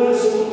this